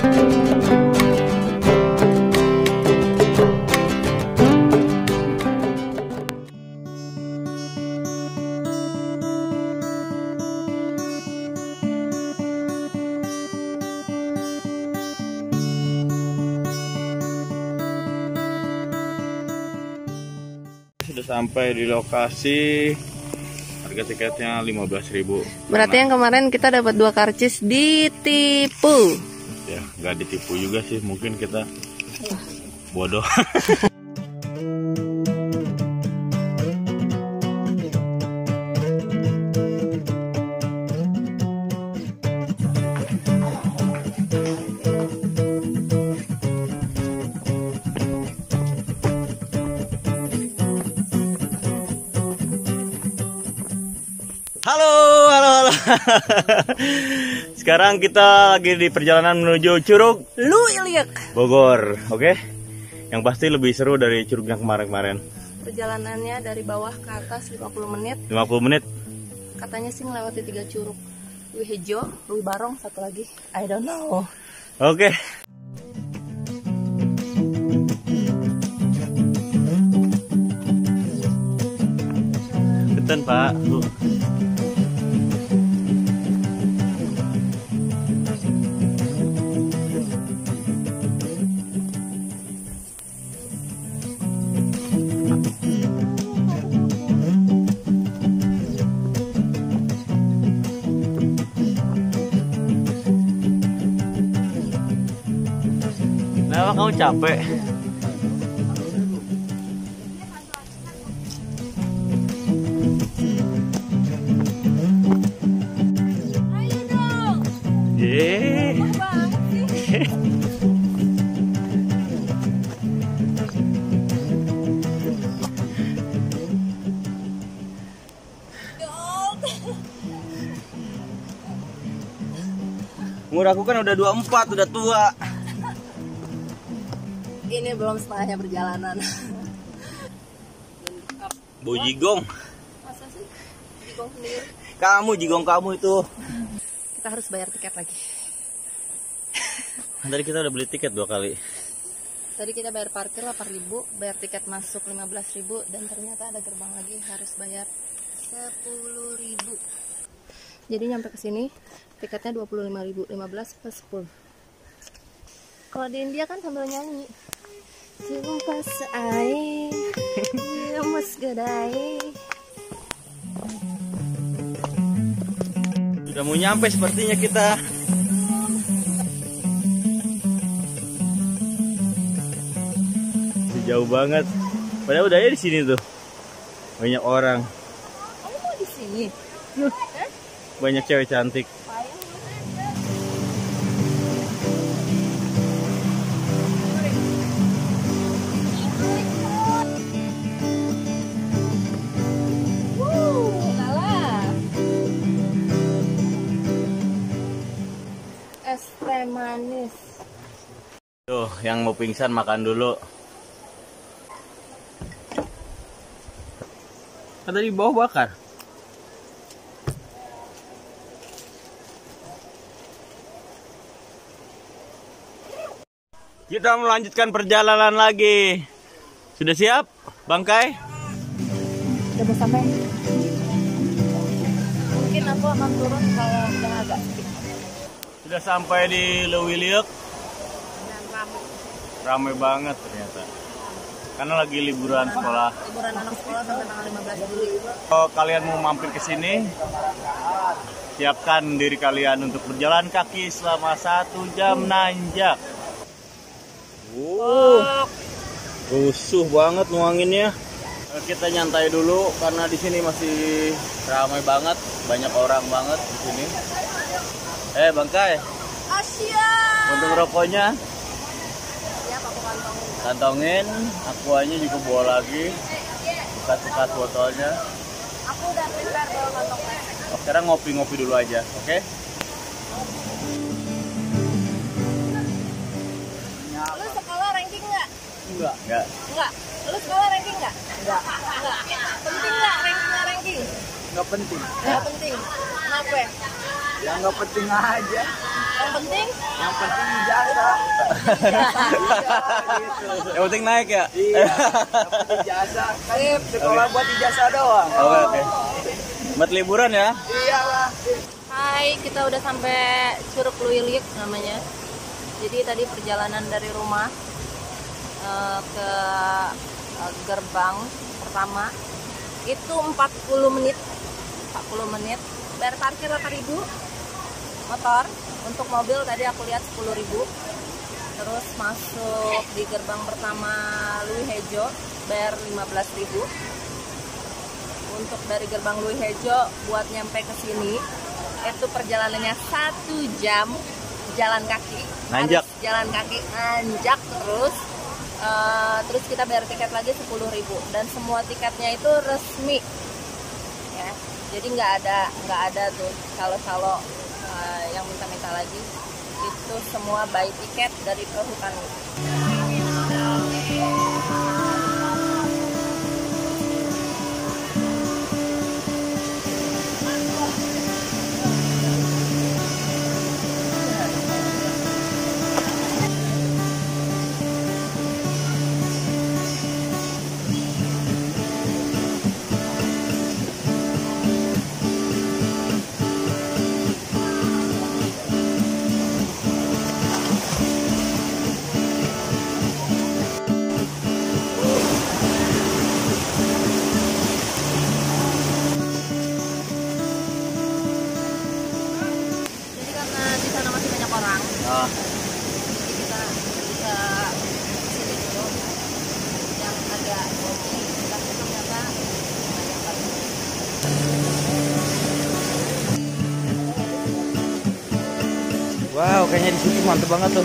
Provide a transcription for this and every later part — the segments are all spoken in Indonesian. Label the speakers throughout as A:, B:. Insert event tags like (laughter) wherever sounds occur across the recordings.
A: Sudah sampai di lokasi. Harga tiketnya 15.000.
B: Berarti yang kemarin kita dapat dua karcis ditipu.
A: Ya, nggak ditipu juga sih. Mungkin kita bodoh. (laughs) (laughs) Sekarang kita lagi di perjalanan menuju Curug
B: Lu Ilyek.
A: Bogor, oke? Yang pasti lebih seru dari Curug yang kemarin-kemarin.
B: Perjalanannya dari bawah ke atas 50 menit.
A: 50 menit.
B: Katanya sih melewati tiga curug. Lui Hejo, Lui Barong, satu lagi. I don't know.
A: Oke. Beten, Pak. Bu. Kamu capek? Umur aku kan udah 24, udah tua.
B: Ini belum setengahnya perjalanan.
A: Bau jigong.
B: Masa sih? Jigong sendiri.
A: Kamu jigong kamu itu.
B: Kita harus bayar tiket lagi.
A: Tadi kita udah beli tiket dua kali.
B: Tadi kita bayar parkir 8.000, bayar tiket masuk 15.000 dan ternyata ada gerbang lagi harus bayar 10.000. Jadi nyampe ke sini tiketnya 25.000, 15 plus 10. Kalau di India kan sambil nyanyi. Sumpah seaing, lemes gadai.
A: Sudah mau nyampe sepertinya kita. Jauh banget. Padahal udah ya di sini tuh. Banyak orang,
B: Kamu mau di sini?
A: banyak cewek cantik.
B: Manis.
A: Tuh, yang mau pingsan makan dulu. Kan tadi bawah bakar. Kita melanjutkan perjalanan lagi. Sudah siap, Bangkai?
B: Udah mau sampai? Mungkin aku akan turun kalau agak sepi.
A: Sudah sampai di Lewiliuk.
B: Ramai.
A: Ramai banget ternyata. Karena lagi liburan sekolah.
B: Liburan anak sekolah sampai tanggal 15 Juli.
A: Kalau kalian mau mampir ke sini, siapkan diri kalian untuk berjalan kaki selama satu jam nanjak. Wow, rusuh banget nuanginnya. Kita nyantai dulu karena di sini masih ramai banget, banyak orang banget di sini. Eh, Bangkai,
B: Asia.
A: untuk rokoknya
B: aku kantongin.
A: kantongin, aquanya juga bawa lagi, bekas-bekas botolnya.
B: Aku udah prepare bawa kantongnya.
A: Oh, sekarang ngopi-ngopi dulu aja, oke?
B: Lu sekolah ranking nggak?
A: Enggak. Enggak.
B: Enggak. Lu sekolah ranking nggak? Enggak. Enggak. Penting nggak ranking ranking?
A: Enggak penting.
B: Enggak penting. Kenapa?
C: Yang nggak penting aja
B: Yang penting
C: yang penting ijazah (laughs)
A: Yang penting naik ya.
C: iya yang penting ijazah kan sekolah buat ijazah doang
A: Oke oke. Buat liburan ya.
C: iyalah
B: Hai, kita udah sampai Curug Luilik namanya. Jadi tadi perjalanan dari rumah eh, ke eh, gerbang pertama itu 40 menit. 40 menit. Bayar parkir 8.000 motor. Untuk mobil tadi aku lihat 10.000. Terus masuk di gerbang pertama Lui Hejo bayar 15.000 untuk dari gerbang Lui Hejo buat nyampe ke sini itu perjalanannya satu jam jalan kaki
A: Nanjak.
B: Harus jalan kaki nanjak terus Eh, terus kita bayar tiket lagi 10.000 dan semua tiketnya itu resmi ya jadi nggak ada nggak ada tuh kalau kalau eh, yang minta-minta lagi itu semua buy tiket dari perhutani
A: Wow, kayaknya di situ mantep banget tuh.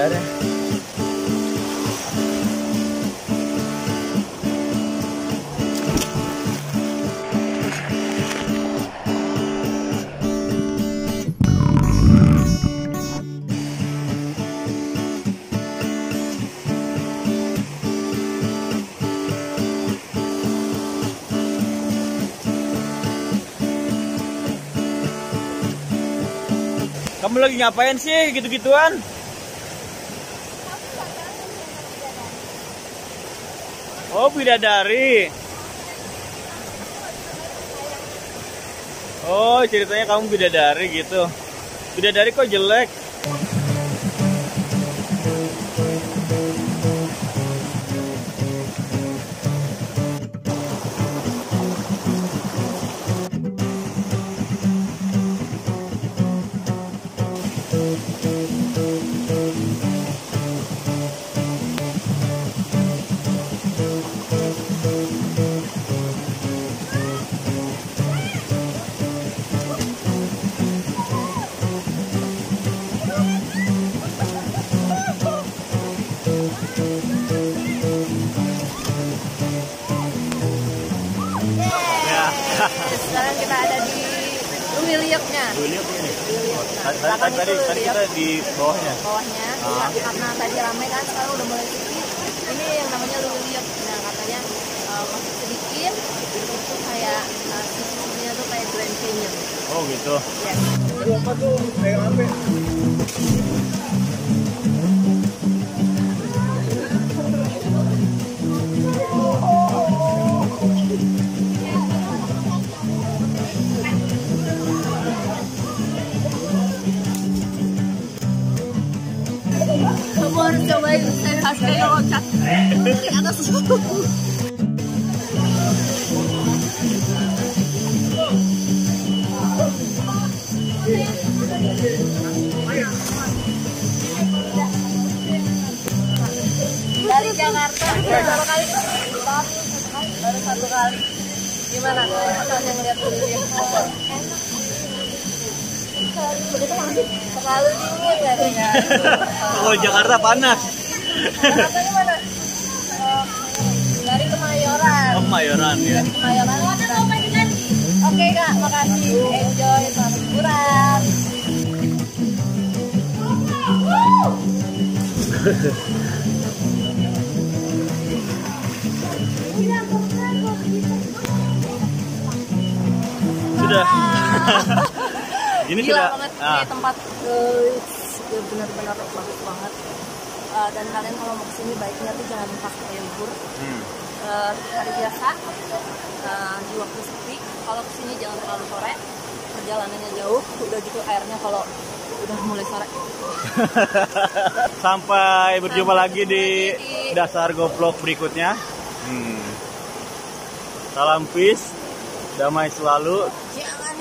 A: Airnya. Kamu lagi ngapain sih gitu-gituan? Oh, bidadari. Oh, ceritanya kamu bidadari gitu. Bidadari kok jelek? (laughs)
B: sekarang kita ada di Luwiliuknya
A: Dulu lihat Tadi, tadi, kita di bawahnya.
B: bawahnya
A: Ah.
B: Iya, karena tadi ramai kan sekarang udah mulai sepi ini yang namanya Luwiliuk nah katanya uh, masih sedikit itu kayak uh, sistemnya tuh kayak Grand Canyon
A: Oh gitu.
B: yes. Harus cobain saya hasilnya loncat dari Jakarta berapa kali baru satu kali gimana rasanya terlalu dingin
A: Oh Jakarta panas.
B: Mana? Oh, dari Kemayoran.
A: Oh Mayoran ya.
B: Dari Kemayoran. Oke kak, makasih. Enjoy, selamat liburan.
A: Sudah. (laughs) Gini
B: gila
A: sudah-
B: banget
A: ah.
B: ini tempat eh, benar-benar bagus banget Eh, dan kalian kalau mau ke sini baiknya tuh jangan pakai libur
A: Hmm.
B: Eh, hari biasa eh, di waktu sepi kalau ke sini jangan terlalu sore perjalanannya jauh udah gitu airnya kalau udah mulai sore (laughs)
A: Sampai berjumpa
B: Sampai
A: lagi di
B: di-
A: dasar goblok berikutnya. Hmm. Salam peace, damai selalu.
B: jangan